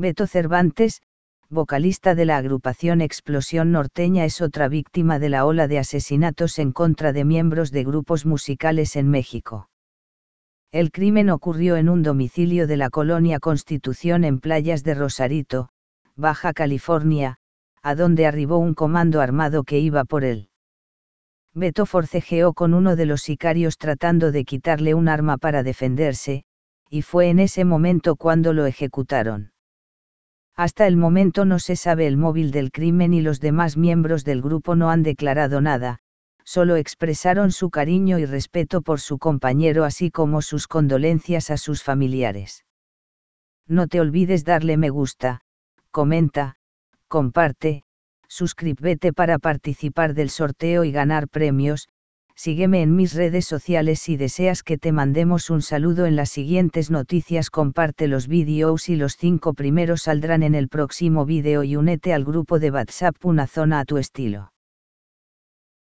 Beto Cervantes, vocalista de la agrupación Explosión Norteña, es otra víctima de la ola de asesinatos en contra de miembros de grupos musicales en México. El crimen ocurrió en un domicilio de la colonia Constitución en playas de Rosarito, Baja California, a donde arribó un comando armado que iba por él. Beto forcejeó con uno de los sicarios tratando de quitarle un arma para defenderse, y fue en ese momento cuando lo ejecutaron. Hasta el momento no se sabe el móvil del crimen y los demás miembros del grupo no han declarado nada, solo expresaron su cariño y respeto por su compañero así como sus condolencias a sus familiares. No te olvides darle me gusta, comenta, comparte, suscríbete para participar del sorteo y ganar premios, sígueme en mis redes sociales si deseas que te mandemos un saludo en las siguientes noticias comparte los vídeos y los cinco primeros saldrán en el próximo vídeo y únete al grupo de WhatsApp Una Zona a tu estilo.